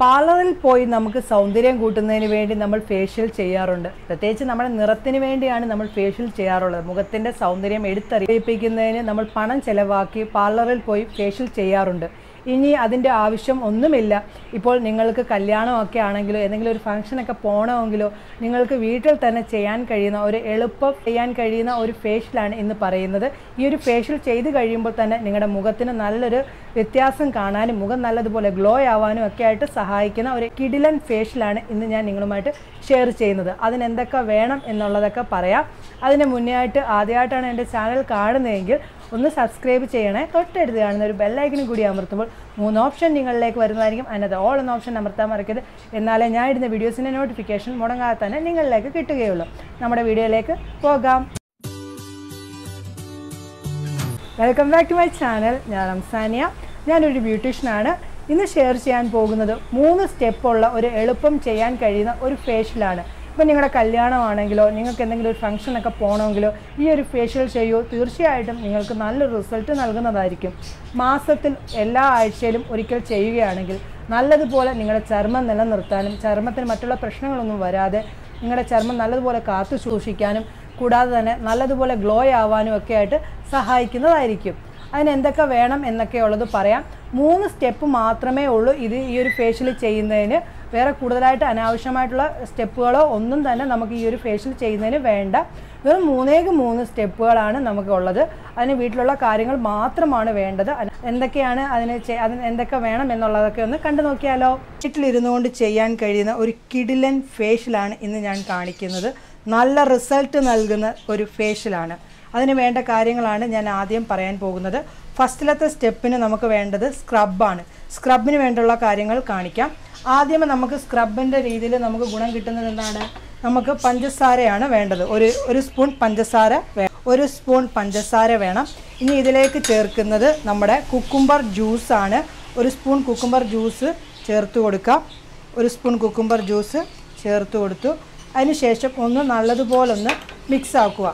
പാർലറിൽ പോയി നമുക്ക് സൗന്ദര്യം കൂട്ടുന്നതിന് വേണ്ടി നമ്മൾ ഫേഷ്യൽ ചെയ്യാറുണ്ട്. പ്രത്യേകിച്ച് നമ്മുടെ നിറത്തിന് വേണ്ടിയാണ് നമ്മൾ ഫേഷ്യൽ ചെയ്യാറുള്ളത്. മുഖത്തിന്റെ സൗന്ദര്യം എടുത്തറിയിപ്പിക്കുന്നതിന് നമ്മൾ പണം ചെലവാക്കി പാർലറിൽ പോയി ഫേഷ്യൽ ചെയ്യാറുണ്ട്. ഇനി അതിന്റെ ആവശ്യം ഒന്നുമില്ല. ഇപ്പോൾ നിങ്ങൾക്ക് കല്യാണമൊക്കെ ആണെങ്കിലോ ഏതെങ്കിലും ഒരു ഫംഗ്ഷനൊക്കെ പോകണമെങ്കിലോ നിങ്ങൾക്ക് വീട്ടിൽ തന്നെ ചെയ്യാൻ കഴിയുന്ന ഒരു എളുപ്പം ചെയ്യാൻ കഴിയുന്ന ഒരു ഫേഷ്യലാണ് ഇന്ന് പറയുന്നത്. ഈ ഒരു ഫേഷ്യൽ ചെയ്ത് കഴിയുമ്പോൾ തന്നെ നിങ്ങളുടെ മുഖത്തിന് നല്ലൊരു വ്യത്യാസം കാണാനും മുഖം നല്ലതുപോലെ ഗ്ലോ ആവാനും ഒക്കെ ആയിട്ട് സഹായിക്കുന്ന ഒരു കിടിലൻ ഫേഷ്യലാണ് ഇന്ന് ഞാൻ നിങ്ങളുമായിട്ട് ഷെയർ ചെയ്യുന്നത്. അതിനെന്തൊക്കെ വേണം എന്നുള്ളതൊക്കെ പറയാം. അതിന് മുന്നേ ആയിട്ട് ആദ്യമായിട്ടാണ് എന്റെ ചാനൽ കാണുന്നതെങ്കിൽ ഒന്ന് സബ്സ്ക്രൈബ് ചെയ്യണേ. തൊട്ടടുത്ത് കാണുന്ന ഒരു ബെല്ലൈക്കനും കൂടി അമർത്തുമ്പോൾ മൂന്ന് ഓപ്ഷൻ നിങ്ങളിലേക്ക് വരുന്നതായിരിക്കും. അതിനകത്ത് ഓൾ എന്ന ഓപ്ഷൻ അമർത്താൻ മറക്കരുത്. എന്നാലേ ഞാൻ ഇടുന്ന വീഡിയോസിന്റെ നോട്ടിഫിക്കേഷൻ മുടങ്ങാതെ തന്നെ നിങ്ങളിലേക്ക് കിട്ടുകയുള്ളൂ. നമ്മുടെ വീഡിയോയിലേക്ക് പോകാം. Welcome back to my channel ഞാൻ റംസാനിയ ഞാനൊരു ബ്യൂട്ടീഷ്യനാണ് ഇന്ന് ഷെയർ ചെയ്യാൻ പോകുന്നത് മൂന്ന് സ്റ്റെപ്പുള്ള ഒരു എളുപ്പം ചെയ്യാൻ കഴിയുന്ന ഒരു ഫേഷ്യലാണ് ഇപ്പം നിങ്ങളുടെ കല്യാണമാണെങ്കിലോ നിങ്ങൾക്ക് എന്തെങ്കിലും ഒരു ഫംഗ്ഷനൊക്കെ പോകണമെങ്കിലോ ഈ ഒരു ഫേഷ്യൽ ചെയ്യൂ. തീർച്ചയായിട്ടും നിങ്ങൾക്ക് നല്ലൊരു റിസൾട്ട് നൽകുന്നതായിരിക്കും. മാസത്തിൽ എല്ലാ ആഴ്ചയിലും ഒരിക്കൽ ചെയ്യുകയാണെങ്കിൽ നല്ലതുപോലെ നിങ്ങളുടെ ചർമ്മം നിലനിർത്താനും ചർമ്മത്തിന് മറ്റുള്ള പ്രശ്നങ്ങളൊന്നും വരാതെ നിങ്ങളുടെ ചർമ്മം നല്ലതുപോലെ കാത്തു സൂക്ഷിക്കാനും കൂടാതെ തന്നെ നല്ലതുപോലെ ഗ്ലോ ആവാനും ഒക്കെ ആയിട്ട് സഹായിക്കുന്നതായിരിക്കും. അതിന് എന്തൊക്കെ വേണം എന്നൊക്കെ ഉള്ളത് പറയാം. മൂന്ന് സ്റ്റെപ്പ് മാത്രമേ ഉള്ളൂ ഇത് ഈ ഒരു ഫേഷ്യൽ ചെയ്യുന്നതിന്. വേറെ കൂടുതലായിട്ട് അനാവശ്യമായിട്ടുള്ള സ്റ്റെപ്പുകളോ ഒന്നും തന്നെ നമുക്ക് ഈ ഒരു ഫേഷ്യൽ ചെയ്യുന്നതിന് വേണ്ട. വെറും മൂന്നേക്ക് മൂന്ന് സ്റ്റെപ്പുകളാണ് നമുക്കുള്ളത് അതിന് വീട്ടിലുള്ള കാര്യങ്ങൾ മാത്രമാണ് വേണ്ടത്. എന്തൊക്കെയാണ് അതിന് അതിന് എന്തൊക്കെ വേണം എന്നുള്ളതൊക്കെ ഒന്ന് കണ്ടു നോക്കിയാലോ. വീട്ടിലിരുന്നു കൊണ്ട് ചെയ്യാൻ കഴിയുന്ന ഒരു കിടിലൻ ഫേഷ്യലാണ് ഇന്ന് ഞാൻ കാണിക്കുന്നത്. നല്ല റിസൾട്ട് നൽകുന്ന ഒരു ഫേഷ്യലാണ് അതിന് വേണ്ട കാര്യങ്ങളാണ് ഞാൻ ആദ്യം പറയാൻ പോകുന്നത്. ഫസ്റ്റിലത്തെ സ്റ്റെപ്പിന് നമുക്ക് വേണ്ടത് സ്ക്രബാണ് സ്ക്രബിന് വേണ്ടുള്ള കാര്യങ്ങൾ കാണിക്കാം. ആദ്യമേ നമുക്ക് സ്ക്രബിന്റെ രീതിയിൽ നമുക്ക് ഗുണം കിട്ടുന്നത് എന്താണ്? നമുക്ക് പഞ്ചസാരയാണ് വേണ്ടത്. ഒരു ഒരു സ്പൂൺ പഞ്ചസാര ഒരു സ്പൂൺ പഞ്ചസാര വേണം. ഇനി ഇതിലേക്ക് ചേർക്കുന്നത് നമ്മുടെ കുക്കുംബർ ജ്യൂസാണ് ഒരു സ്പൂൺ കുക്കുംബർ ജ്യൂസ് ചേർത്ത് കൊടുക്കാം. ഒരു സ്പൂൺ കുക്കുംബർ ജ്യൂസ് ചേർത്ത് കൊടുത്തു. അതിനുശേഷം ഒന്ന് നല്ലതുപോലൊന്ന് മിക്സ് ആക്കുക.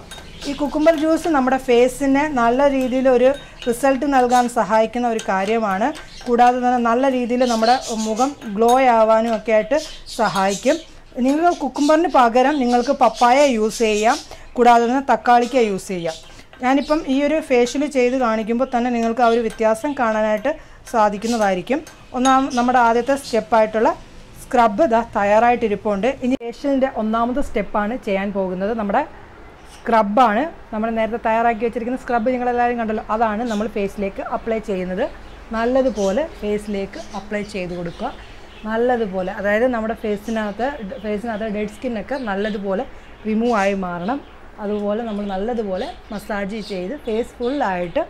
ഈ കുക്കുംബർ ജ്യൂസ് നമ്മുടെ ഫേസിന് നല്ല രീതിയിൽ ഒരു റിസൾട്ട് നൽകാൻ സഹായിക്കുന്ന ഒരു കാര്യമാണ്. കൂടാതെ തന്നെ നല്ല രീതിയിൽ നമ്മുടെ മുഖം ഗ്ലോ ആവാനും ഒക്കെ ആയിട്ട് സഹായിക്കും. നിങ്ങൾ കുക്കുംബറിന് പകരം നിങ്ങൾക്ക് പപ്പായ യൂസ് ചെയ്യാം. കൂടാതെ തന്നെ തക്കാളിക്ക യൂസ് ചെയ്യാം. ഞാനിപ്പം ഈ ഒരു ഫേഷ്യൽ ചെയ്ത് കാണിക്കുമ്പോൾ തന്നെ നിങ്ങൾക്ക് ആ ഒരു വ്യത്യാസം കാണാനായിട്ട് സാധിക്കുന്നതായിരിക്കും. ഒന്നാം നമ്മുടെ ആദ്യത്തെ സ്റ്റെപ്പായിട്ടുള്ള സ്ക്രബ് ഇതാ തയ്യാറായിട്ടിരിപ്പുണ്ട്. ഇനി ഫേഷ്യലിന്റെ ഒന്നാമത്തെ സ്റ്റെപ്പാണ് ചെയ്യാൻ പോകുന്നത് നമ്മുടെ സ്ക്രബാണ് നമ്മൾ നേരത്തെ തയ്യാറാക്കി വെച്ചിരിക്കുന്ന സ്ക്രബ് നിങ്ങളെല്ലാവരും കണ്ടല്ലോ. അതാണ് നമ്മൾ ഫേസിലേക്ക് അപ്ലൈ ചെയ്യുന്നത്. നല്ലതുപോലെ ഫേസിലേക്ക് അപ്ലൈ ചെയ്ത് കൊടുക്കുക. നല്ലതുപോലെ അതായത് നമ്മുടെ ഫേസിനകത്ത് ഫേസിനകത്ത് ഡെഡ് സ്കിന്നൊക്കെ നല്ലതുപോലെ റിമൂവ് ആയി മാറണം. അതുപോലെ നമ്മൾ നല്ലതുപോലെ മസാജ് ചെയ്ത് ഫേസ് ഫുള്ളായിട്ട്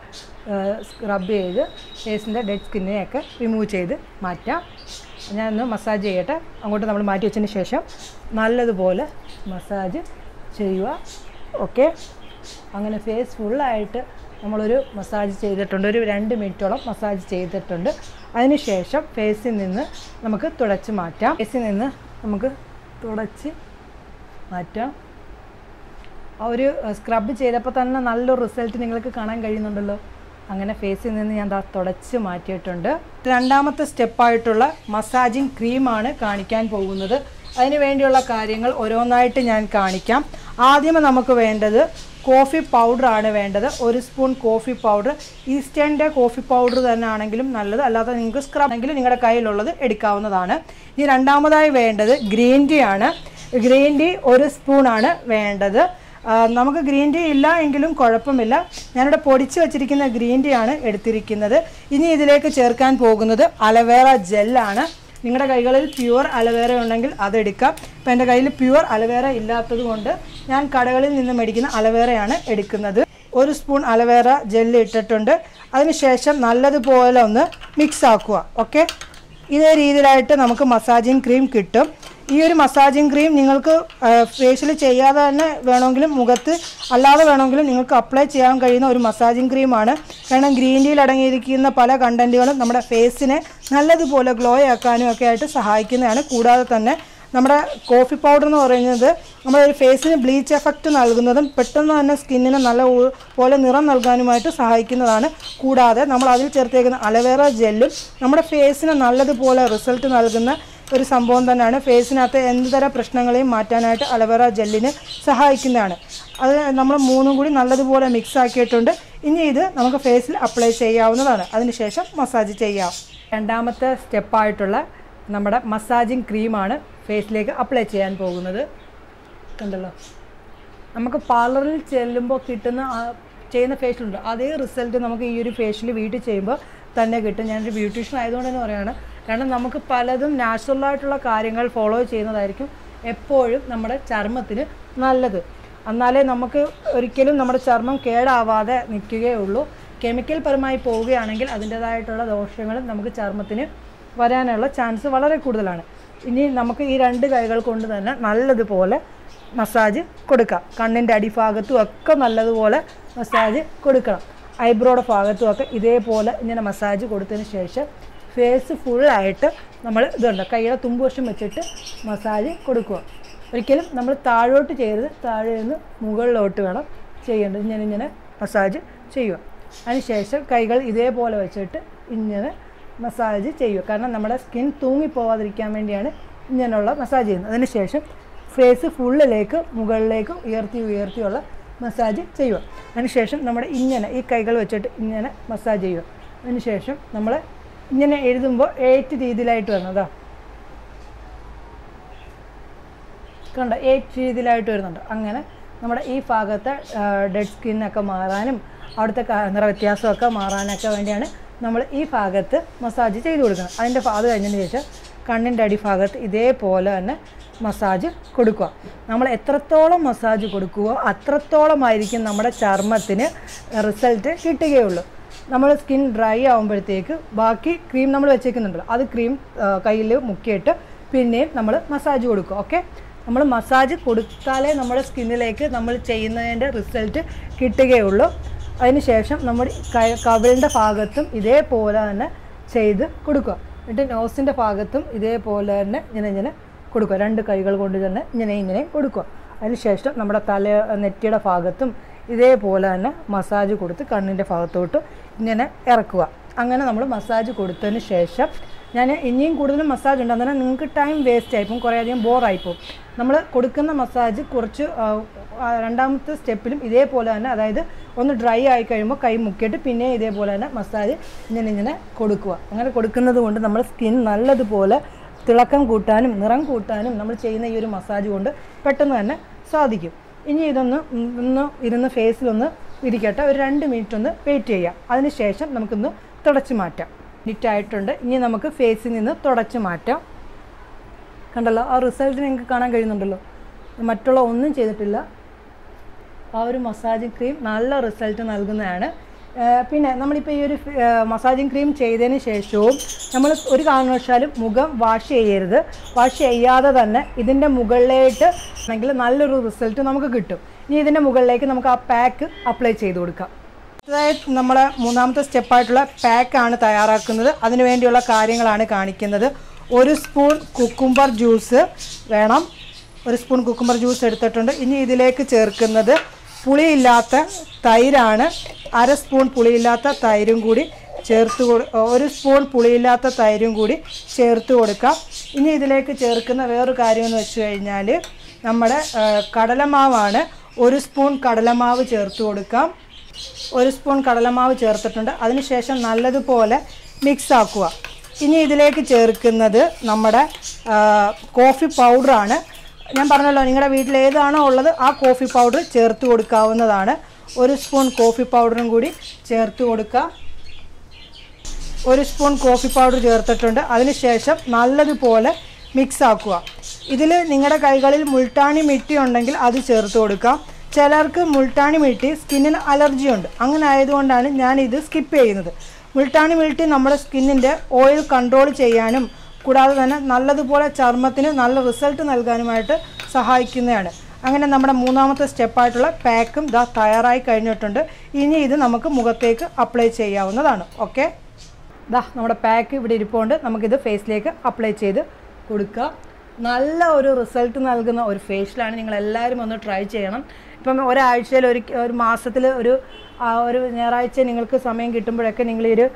സ്ക്രബ് ചെയ്ത് ഫേസിന്റെ ഡെഡ് സ്കിന്നിനെയൊക്കെ റിമൂവ് ചെയ്ത് മാറ്റാം. ഞാനൊന്ന് മസാജ് ചെയ്യട്ടെ. അങ്ങോട്ട് നമ്മൾ മാറ്റി വെച്ചതിന് ശേഷം നല്ലതുപോലെ മസാജ് ചെയ്യുക. ഓക്കെ. അങ്ങനെ ഫേസ് ഫുള്ളായിട്ട് നമ്മളൊരു മസാജ് ചെയ്തിട്ടുണ്ട്. ഒരു രണ്ട് മിനിറ്റോളം മസാജ് ചെയ്തിട്ടുണ്ട്. അതിനുശേഷം ഫേസിൽ നിന്ന് നമുക്ക് തുടച്ച് മാറ്റാം. ഫേസിൽ നിന്ന് നമുക്ക് തുടച്ച് മാറ്റാം. ആ ഒരു സ്ക്രബ് ചെയ്തപ്പോൾ തന്നെ നല്ലൊരു റിസൾട്ട് നിങ്ങൾക്ക് കാണാൻ കഴിയുന്നുണ്ടല്ലോ. അങ്ങനെ ഫേസിൽ നിന്ന് ഞാൻ തുടച്ച് മാറ്റിയിട്ടുണ്ട്. രണ്ടാമത്തെ സ്റ്റെപ്പായിട്ടുള്ള മസാജിങ് ക്രീമാണ് കാണിക്കാൻ പോകുന്നത്. അതിന് വേണ്ടിയുള്ള കാര്യങ്ങൾ ഓരോന്നായിട്ട് ഞാൻ കാണിക്കാം. ആദ്യമേ നമുക്ക് വേണ്ടത് കോഫി പൗഡർ ആണ് വേണ്ടത്. ഒരു സ്പൂൺ കോഫി പൗഡർ ഈസ്റ്റേണിന്റെ കോഫി പൗഡർ തന്നെ ആണെങ്കിലും നല്ലത്. അല്ലാതെ നിങ്ങൾക്ക് സ്ക്രബ് ആണെങ്കിലും നിങ്ങളുടെ കയ്യിലുള്ളത് എടുക്കാവുന്നതാണ്. ഇനി രണ്ടാമതായി വേണ്ടത് ഗ്രീൻ ടീ ആണ്. ഗ്രീൻ ടീ ഒരു സ്പൂണാണ് വേണ്ടത്. നമുക്ക് ഗ്രീൻ ടീ ഇല്ല എങ്കിലും കുഴപ്പമില്ല. ഞാനിവിടെ പൊടിച്ച് വെച്ചിരിക്കുന്ന ഗ്രീൻ ടീ ആണ് എടുത്തിരിക്കുന്നത്. ഇനി ഇതിലേക്ക് ചേർക്കാൻ പോകുന്നത് അലവേറ ജെല്ലാണ് നിങ്ങളുടെ കൈകളിൽ പ്യുവർ അലവേറ ഉണ്ടെങ്കിൽ അതെടുക്കാം ഇപ്പം എന്റെ കയ്യിൽ പ്യുവർ അലവേറ ഇല്ലാത്തത് കൊണ്ട് ഞാൻ കടകളിൽ നിന്ന് മേടിക്കുന്ന അലവേറയാണ് എടുക്കുന്നത്. ഒരു സ്പൂൺ അലവേറ ജെല്ല് ഇട്ടിട്ടുണ്ട്. അതിനുശേഷം നല്ലതുപോലെ ഒന്ന് മിക്സ് ആക്കുക. ഓക്കെ ഇതേ രീതിയിലായിട്ട് നമുക്ക് മസാജിങ് ക്രീം കിട്ടും. ഈ ഒരു മസാജിങ് ക്രീം നിങ്ങൾക്ക് ഫേഷ്യൽ ചെയ്യാതെ തന്നെ വേണമെങ്കിലും മുഖത്ത് അല്ലാതെ വേണമെങ്കിലും നിങ്ങൾക്ക് അപ്ലൈ ചെയ്യാൻ കഴിയുന്ന ഒരു മസാജിങ് ക്രീമാണ് കാരണം ഗ്രീൻ ടീയിൽ അടങ്ങിയിരിക്കുന്ന പല കണ്ടന്റുകളും നമ്മുടെ ഫേസിനെ നല്ലതുപോലെ ഗ്ലോ ആക്കാനും ഒക്കെ ആയിട്ട് സഹായിക്കുന്നതാണ്. കൂടാതെ തന്നെ നമ്മുടെ കോഫി പൗഡർ എന്ന് പറയുന്നത് നമ്മുടെ ഒരു ഫേസിന് ബ്ലീച്ച് എഫക്റ്റ് നൽകുന്നതും പെട്ടെന്ന് തന്നെ സ്കിന്നിന് നല്ല പോലെ നിറം നൽകാനുമായിട്ട് സഹായിക്കുന്നതാണ്. കൂടാതെ നമ്മൾ അതിൽ ചേർത്തേക്കുന്ന അലവേറ ജെല്ലും നമ്മുടെ ഫേസിന് നല്ലതുപോലെ റിസൾട്ട് നൽകുന്ന ഒരു സംഭവം തന്നെയാണ്. ഫേസിനകത്ത് എന്തുതരം പ്രശ്നങ്ങളെയും മാറ്റാനായിട്ട് അലവേറ ജെല്ലിന് സഹായിക്കുന്നതാണ്. അത് നമ്മൾ മൂന്നും കൂടി നല്ലതുപോലെ മിക്സ് ആക്കിയിട്ടുണ്ട്. ഇനി ഇത് നമുക്ക് ഫേസിൽ അപ്ലൈ ചെയ്യാവുന്നതാണ്. അതിനുശേഷം മസാജ് ചെയ്യാം. രണ്ടാമത്തെ സ്റ്റെപ്പായിട്ടുള്ള നമ്മുടെ മസാജിങ് ക്രീമാണ് ഫേസിലേക്ക് അപ്ലൈ ചെയ്യാൻ പോകുന്നത്. കണ്ടല്ലോ? നമുക്ക് പാർലറിൽ ചെല്ലുമ്പോൾ കിട്ടുന്ന ചെയ്യുന്ന ഫേഷ്യലുണ്ട് അതേ റിസൾട്ട് നമുക്ക് ഈ ഒരു ഫേഷ്യൽ വീട്ടിൽ ചെയ്യുമ്പോൾ തന്നെ കിട്ടും. ഞാനൊരു ബ്യൂട്ടീഷ്യൻ ആയതുകൊണ്ട് തന്നെ പറയുകയാണ് കാരണം നമുക്ക് പലതും നാച്ചുറലായിട്ടുള്ള കാര്യങ്ങൾ ഫോളോ ചെയ്യുന്നതായിരിക്കും എപ്പോഴും നമ്മുടെ ചർമ്മത്തിന് നല്ലത്. എന്നാലേ നമുക്ക് ഒരിക്കലും നമ്മുടെ ചർമ്മം കേടാവാതെ നിൽക്കുകയുള്ളൂ. കെമിക്കൽ പരമായി പോവുകയാണെങ്കിൽ അതിന്റേതായിട്ടുള്ള ദോഷങ്ങളും നമുക്ക് ചർമ്മത്തിന് വരാനുള്ള ചാൻസ് വളരെ കൂടുതലാണ്. ഇനി നമുക്ക് ഈ രണ്ട് കൈകൾ കൊണ്ട് തന്നെ നല്ലതുപോലെ മസാജ് കൊടുക്കാം. കണ്ണിന്റെ അടിഭാഗത്തും ഒക്കെ നല്ലതുപോലെ മസാജ് കൊടുക്കണം. ഐബ്രോയുടെ ഭാഗത്തും ഒക്കെ ഇതേപോലെ ഇങ്ങനെ മസാജ് കൊടുത്തതിന് ശേഷം ഫേസ് ഫുള്ളായിട്ട് നമ്മൾ ഇതുണ്ട്. കൈയുടെ തുമ്പുവശം വെച്ചിട്ട് മസാജ് കൊടുക്കുക. ഒരിക്കലും നമ്മൾ താഴോട്ട് ചെയ്യരുത്. താഴെ നിന്ന് മുകളിലോട്ട് വേണം ചെയ്യേണ്ടത്. ഇങ്ങനെ ഇങ്ങനെ മസാജ് ചെയ്യുക. അതിനുശേഷം കൈകൾ ഇതേപോലെ വെച്ചിട്ട് ഇങ്ങനെ മസാജ് ചെയ്യുക. കാരണം നമ്മുടെ സ്കിൻ തൂങ്ങിപ്പോവാതിരിക്കാൻ വേണ്ടിയാണ് ഇങ്ങനെയുള്ള മസാജ് ചെയ്യുന്നത്. അതിനുശേഷം ഫേസ് ഫുള്ളിലേക്ക് മുകളിലേക്ക് ഉയർത്തി ഉയർത്തിയുള്ള മസാജ് ചെയ്യുക. അതിനുശേഷം നമ്മുടെ ഇങ്ങനെ ഈ കൈകൾ വെച്ചിട്ട് ഇങ്ങനെ മസാജ് ചെയ്യുക. അതിനുശേഷം നമ്മൾ ഇങ്ങനെ എഴുതുമ്പോൾ എയ്റ്റ് രീതിയിലായിട്ട് വരണം. അതാ കണ്ട എയ്റ്റ് രീതിയിലായിട്ട് വരുന്നുണ്ട്. അങ്ങനെ നമ്മുടെ ഈ ഭാഗത്തെ ഡെഡ് സ്കിന്നൊക്കെ മാറാനും അവിടുത്തെ നിറവ്യത്യാസമൊക്കെ മാറാനൊക്കെ വേണ്ടിയാണ് നമ്മൾ ഈ ഭാഗത്ത് മസാജ് ചെയ്ത് കൊടുക്കുന്നത്. അതിന്റെ അത് കഴിഞ്ഞതിന് ശേഷം കണ്ണിന്റെ അടിഭാഗത്ത് ഇതേപോലെ തന്നെ മസാജ് കൊടുക്കുക. നമ്മൾ എത്രത്തോളം മസാജ് കൊടുക്കുവോ അത്രത്തോളമായിരിക്കും നമ്മുടെ ചർമ്മത്തിന് റിസൾട്ട് കിട്ടുകയുള്ളൂ. നമ്മൾ സ്കിൻ ഡ്രൈ ആകുമ്പോഴത്തേക്ക് ബാക്കി ക്രീം നമ്മൾ വെച്ചേക്കുന്നുണ്ടല്ലോ. അത് ക്രീം കയ്യിൽ മുക്കിയിട്ട് പിന്നെയും നമ്മൾ മസാജ് കൊടുക്കുക. ഓക്കെ നമ്മൾ മസാജ് കൊടുത്താലേ നമ്മുടെ സ്കിന്നിലേക്ക് നമ്മൾ ചെയ്യുന്നതിന്റെ റിസൾട്ട് കിട്ടുകയുള്ളൂ. അതിനുശേഷം ശേഷം നമ്മുടെ കവിളിന്റെ ഭാഗത്തും ഇതേപോലെ തന്നെ ചെയ്ത് കൊടുക്കുക. എന്നിട്ട് നോസിന്റെ ഭാഗത്തും ഇതേപോലെ തന്നെ ഇങ്ങനെ ഇങ്ങനെ കൊടുക്കുക. രണ്ട് കൈകൾ കൊണ്ട് തന്നെ ഇങ്ങനെ ഇങ്ങനെ കൊടുക്കുക. അതിനുശേഷം നമ്മുടെ തല നെറ്റിയുടെ ഭാഗത്തും ഇതേപോലെ തന്നെ മസാജ് കൊടുത്ത് കണ്ണിന്റെ ഭാഗത്തോട്ട് ഇങ്ങനെ ഇറക്കുക. അങ്ങനെ നമ്മൾ മസാജ് കൊടുത്തതിന് ശേഷം ഞാൻ ഇനിയും കൂടുതലും മസാജ് ഉണ്ട്. അന്നേരം നിങ്ങൾക്ക് ടൈം വേസ്റ്റ് ആയിപ്പോൾ കുറേയധികം ബോറായിപ്പോൾ നമ്മൾ കൊടുക്കുന്ന മസാജ് കുറച്ച് രണ്ടാമത്തെ സ്റ്റെപ്പിലും ഇതേപോലെ തന്നെ അതായത് ഒന്ന് ഡ്രൈ ആയി കഴിയുമ്പോൾ കൈ മുക്കിയിട്ട് പിന്നെ ഇതേപോലെ തന്നെ മസാജ് ഇങ്ങനെ ഇങ്ങനെ കൊടുക്കുക. അങ്ങനെ കൊടുക്കുന്നത് കൊണ്ട് നമ്മുടെ സ്കിൻ നല്ലതുപോലെ തിളക്കം കൂട്ടാനും നിറം കൂട്ടാനും നമ്മൾ ചെയ്യുന്ന ഈ ഒരു മസാജ് കൊണ്ട് പെട്ടെന്ന് തന്നെ സാധിക്കും. ഇനി ഇതൊന്ന് ഒന്ന് ഇരുന്ന് ഫേസിലൊന്ന് ഇരിക്കട്ടെ. ഒരു രണ്ട് മിനിറ്റ് ഒന്ന് വെയിറ്റ് ചെയ്യാം. അതിനുശേഷം നമുക്കൊന്ന് തുടച്ചു മാറ്റാം. ആയിട്ടുണ്ട്. ഇനി നമുക്ക് ഫേസിൽ നിന്ന് തുടച്ച് മാറ്റാം. കണ്ടല്ലോ ആ റിസൾട്ട് നിങ്ങൾക്ക് കാണാൻ കഴിയുന്നുണ്ടല്ലോ. മറ്റുള്ള ഒന്നും ചെയ്തിട്ടില്ല. ആ ഒരു മസാജിങ് ക്രീം നല്ല റിസൾട്ട് നൽകുന്നതാണ്. പിന്നെ നമ്മളിപ്പോൾ ഈ ഒരു മസാജിങ് ക്രീം ചെയ്തതിന് ശേഷവും നമ്മൾ ഒരു കാരണവശാലും മുഖം വാഷ് ചെയ്യരുത്. വാഷ് ചെയ്യാതെ തന്നെ ഇതിന്റെ മുകളിലേക്ക് ആണെങ്കിൽ നല്ലൊരു റിസൾട്ട് നമുക്ക് കിട്ടും. ഇനി ഇതിന്റെ മുകളിലേക്ക് നമുക്ക് ആ പാക്ക് അപ്ലൈ ചെയ്ത് കൊടുക്കാം. അതായത് നമ്മൾ മൂന്നാമത്തെ സ്റ്റെപ്പായിട്ടുള്ള പാക്കാണ് തയ്യാറാക്കുന്നത്. അതിനു വേണ്ടിയുള്ള കാര്യങ്ങളാണ് കാണിക്കുന്നത്. ഒരു സ്പൂൺ കുക്കുംബർ ജ്യൂസ് വേണം. ഒരു സ്പൂൺ കുക്കുംബർ ജ്യൂസ് എടുത്തിട്ടുണ്ട്. ഇനി ഇതിലേക്ക് ചേർക്കുന്നത് പുളിയില്ലാത്ത തൈരാണ്. അര സ്പൂൺ പുളിയില്ലാത്ത തൈരും കൂടി ചേർത്ത് ഒരു സ്പൂൺ പുളിയില്ലാത്ത തൈരും കൂടി ചേർത്ത് കൊടുക്കാം. ഇനി ഇതിലേക്ക് ചേർക്കുന്ന വേറൊരു കാര്യമെന്ന് വെച്ച് കഴിഞ്ഞാൽ നമ്മുടെ കടലമാവാണ്. ഒരു സ്പൂൺ കടലമാവ് ചേർത്ത് കൊടുക്കാം. ഒരു സ്പൂൺ കടലമാവ് ചേർത്തിട്ടുണ്ട്. അതിനുശേഷം നല്ലതുപോലെ മിക്സ് ആക്കുക. ഇനി ഇതിലേക്ക് ചേർക്കുന്നത് നമ്മുടെ കോഫി പൗഡറാണ് ഞാൻ പറഞ്ഞല്ലോ നിങ്ങളുടെ വീട്ടിൽ ഏതാണോ ഉള്ളത് ആ കോഫി പൗഡർ ചേർത്ത് കൊടുക്കാവുന്നതാണ്. ഒരു സ്പൂൺ കോഫി പൗഡറും കൂടി ചേർത്ത് കൊടുക്കുക. ഒരു സ്പൂൺ കോഫി പൗഡർ ചേർത്തിട്ടുണ്ട്. അതിനുശേഷം നല്ലതുപോലെ മിക്സ് ആക്കുക. ഇതിൽ നിങ്ങളുടെ കൈകളിൽ മുൾട്ടാണി മിട്ടി ഉണ്ടെങ്കിൽ അത് ചേർത്ത് കൊടുക്കാം. ചിലർക്ക് മുൾട്ടാണി മിൾട്ടി സ്കിന്നിന് അലർജി ഉണ്ട്. അങ്ങനെ ആയതുകൊണ്ടാണ് ഞാൻ ഇത് സ്കിപ്പ് ചെയ്യുന്നത്. മുൾട്ടാണി മിൾട്ടി നമ്മുടെ സ്കിന്നിന്റെ ഓയിൽ കൺട്രോൾ ചെയ്യാനും കൂടാതെ തന്നെ നല്ലതുപോലെ ചർമ്മത്തിന് നല്ല റിസൾട്ട് നൽകാനുമായിട്ട് സഹായിക്കുന്നതാണ്. അങ്ങനെ നമ്മുടെ മൂന്നാമത്തെ സ്റ്റെപ്പായിട്ടുള്ള പാക്കും ദാ തയ്യാറായി കഴിഞ്ഞിട്ടുണ്ട്. ഇനി ഇത് നമുക്ക് മുഖത്തേക്ക് അപ്ലൈ ചെയ്യാവുന്നതാണ്. ഓക്കെ ദാ നമ്മുടെ പാക്ക് ഇവിടെ ഇരിപ്പുണ്ട്. നമുക്കിത് ഫേസിലേക്ക് അപ്ലൈ ചെയ്ത് കൊടുക്കുക നല്ല ഒരു റിസൾട്ട് നൽകുന്ന ഒരു ഫേഷ്യലാണ് നിങ്ങൾ എല്ലാവരും ഒന്ന് ട്രൈ ചെയ്യണം. ഇപ്പം ഒരാഴ്ചയിൽ ഒരു ഒരു മാസത്തിൽ ഒരു ഒരു ഞായറാഴ്ച നിങ്ങൾക്ക് സമയം കിട്ടുമ്പോഴൊക്കെ നിങ്ങൾ ഒരു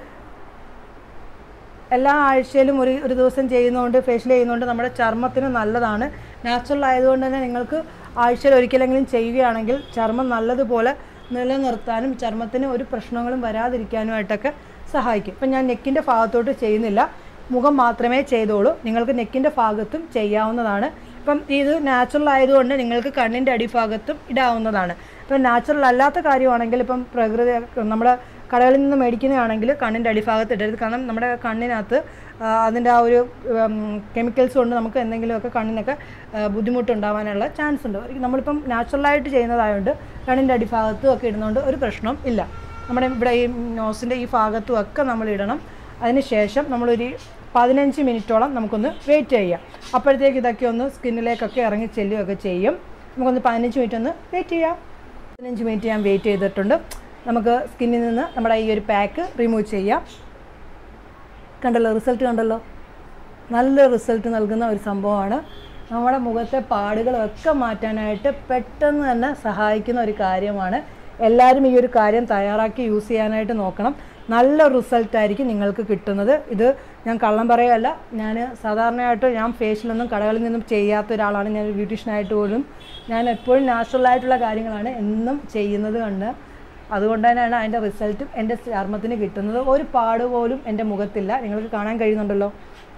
എല്ലാ ആഴ്ചയിലും ഒരു ഒരു ദിവസം ചെയ്യുന്നതുകൊണ്ട് ഫേഷ്യൽ ചെയ്യുന്നതുകൊണ്ട് നമ്മുടെ ചർമ്മത്തിന് നല്ലതാണ്. നാച്ചുറൽ ആയതുകൊണ്ട് തന്നെ നിങ്ങൾക്ക് ആഴ്ചയിൽ ഒരിക്കലെങ്കിലും ചെയ്യുകയാണെങ്കിൽ ചർമ്മം നല്ലതുപോലെ നിലനിർത്താനും ചർമ്മത്തിന് ഒരു പ്രശ്നങ്ങളും വരാതിരിക്കാനുമായിട്ടൊക്കെ സഹായിക്കും. ഇപ്പം ഞാൻ നെക്കിന്റെ ഭാഗത്തോട്ട് ചെയ്യുന്നില്ല. മുഖം മാത്രമേ ചെയ്തോളൂ. നിങ്ങൾക്ക് നെക്കിന്റെ ഭാഗത്തും ചെയ്യാവുന്നതാണ്. ഇപ്പം ഇത് നാച്ചുറൽ ആയതുകൊണ്ട് നിങ്ങൾക്ക് കണ്ണിന്റെ അടിഭാഗത്തും ഇടാവുന്നതാണ്. ഇപ്പം നാച്ചുറൽ അല്ലാത്ത കാര്യമാണെങ്കിൽ ഇപ്പം പ്രകൃതി നമ്മൾ കടകളിൽ നിന്ന് മേടിക്കുന്നതാണെങ്കിൽ കണ്ണിന്റെ അടിഭാഗത്ത് ഇടരുത്. കാരണം നമ്മുടെ കണ്ണിനകത്ത് അതിന്റെ ആ ഒരു കെമിക്കൽസ് കൊണ്ട് നമുക്ക് എന്തെങ്കിലുമൊക്കെ കണ്ണിനൊക്കെ ബുദ്ധിമുട്ടുണ്ടാവാനുള്ള ചാൻസ് ഉണ്ട്. നമ്മളിപ്പം നാച്ചുറലായിട്ട് ചെയ്യുന്നതായതുകൊണ്ട് കണ്ണിന്റെ അടിഭാഗത്തും ഒക്കെ ഇടുന്നതുകൊണ്ട് ഒരു പ്രശ്നവും ഇല്ല. നമ്മുടെ ഇവിടെ ഈ നോസിന്റെ ഈ ഭാഗത്തും ഒക്കെ നമ്മൾ ഇടണം. അതിന് ശേഷം നമ്മളൊരു പതിനഞ്ച് മിനിറ്റോളം നമുക്കൊന്ന് വെയിറ്റ് ചെയ്യാം. അപ്പോഴത്തേക്ക് ഇതൊക്കെ ഒന്ന് സ്കിന്നിലേക്കൊക്കെ ഇറങ്ങി ചെല്ലുകയൊക്കെ ചെയ്യും. നമുക്കൊന്ന് പതിനഞ്ച് മിനിറ്റ് ഒന്ന് വെയിറ്റ് ചെയ്യാം. പതിനഞ്ച് മിനിറ്റ് ഞാൻ വെയിറ്റ് ചെയ്തിട്ടുണ്ട്. നമുക്ക് സ്കിന്നിൽ നിന്ന് നമ്മുടെ ഈ ഒരു പാക്ക് റിമൂവ് ചെയ്യാം. കണ്ടല്ലോ റിസൾട്ട് കണ്ടല്ലോ? നല്ല റിസൾട്ട് നൽകുന്ന ഒരു സംഭവമാണ്. നമ്മുടെ മുഖത്തെ പാടുകളൊക്കെ മാറ്റാനായിട്ട് പെട്ടെന്ന് തന്നെ സഹായിക്കുന്ന ഒരു കാര്യമാണ്. എല്ലാവരും ഈ ഒരു കാര്യം തയ്യാറാക്കി യൂസ് ചെയ്യാനായിട്ട് നോക്കണം. നല്ല റിസൾട്ടായിരിക്കും നിങ്ങൾക്ക് കിട്ടുന്നത്. ഇത് ഞാൻ കള്ളം പറയുകയല്ല ഞാൻ സാധാരണയായിട്ട് ഞാൻ ഫേഷ്യലൊന്നും കടകളിൽ നിന്നും ചെയ്യാത്ത ഒരാളാണ്. ഞാൻ ബ്യൂട്ടീഷ്യനായിട്ട് പോലും ഞാൻ എപ്പോഴും നാച്ചുറലായിട്ടുള്ള കാര്യങ്ങളാണ് എന്നും ചെയ്യുന്നത് കൊണ്ട്. അതുകൊണ്ട് തന്നെയാണ് അതിന്റെ റിസൾട്ടും എന്റെ ചർമ്മത്തിന് കിട്ടുന്നത്. ഒരു പാട് പോലും എന്റെ മുഖത്തില്ല. നിങ്ങൾക്ക് കാണാൻ കഴിയുന്നുണ്ടല്ലോ.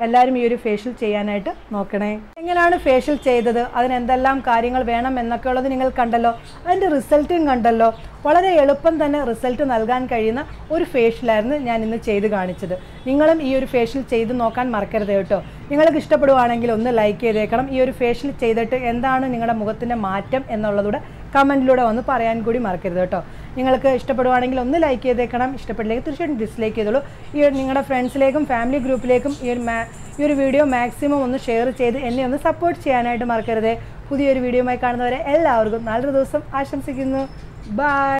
എല്ലാവരും ഈ ഒരു ഫേഷ്യൽ ചെയ്യാനായിട്ട് നോക്കണേ. എങ്ങനെയാണ് ഫേഷ്യൽ ചെയ്തത്? അതിന് എന്തെല്ലാം കാര്യങ്ങൾ വേണം എന്നൊക്കെ ഉള്ളത് നിങ്ങൾ കണ്ടല്ലോ. അതിന്റെ റിസൾട്ടും കണ്ടല്ലോ. വളരെ എളുപ്പം തന്നെ റിസൾട്ട് നൽകാൻ കഴിയുന്ന ഒരു ഫേഷ്യലായിരുന്നു ഞാൻ ഇന്ന് ചെയ്ത് കാണിച്ചത്. നിങ്ങളും ഈ ഒരു ഫേഷ്യൽ ചെയ്ത് നോക്കാൻ മറക്കരുത് കേട്ടോ. നിങ്ങൾക്ക് ഇഷ്ടപ്പെടുവാണെങ്കിൽ ഒന്ന് ലൈക്ക് ചെയ്തേക്കണം. ഈ ഒരു ഫേഷ്യൽ ചെയ്തിട്ട് എന്താണ് നിങ്ങളുടെ മുഖത്തിന്റെ മാറ്റം എന്നുള്ളതൂടെ കമന്റിലൂടെ വന്ന് പറയാൻ കൂടി മറക്കരുത് കേട്ടോ. നിങ്ങൾക്ക് ഇഷ്ടപ്പെടുവാണെങ്കിൽ ഒന്ന് ലൈക്ക് ചെയ്തേക്കണം. ഇഷ്ടപ്പെട്ടില്ലെങ്കിൽ തീർച്ചയായിട്ടും ഡിസ്ലൈക്ക് ചെയ്തോളൂ. ഈ ഒരു നിങ്ങളുടെ ഫ്രണ്ട്സിലേക്കും ഫാമിലി ഗ്രൂപ്പിലേക്കും ഈ ഒരു ഈ ഒരു വീഡിയോ മാക്സിമം ഒന്ന് ഷെയർ ചെയ്ത് എന്നെ ഒന്ന് സപ്പോർട്ട് ചെയ്യാനായിട്ട് മറക്കരുത്. പുതിയൊരു വീഡിയോയുമായി കാണുന്നവരെ എല്ലാവർക്കും നല്ലൊരു ദിവസം ആശംസിക്കുന്നു. ബൈ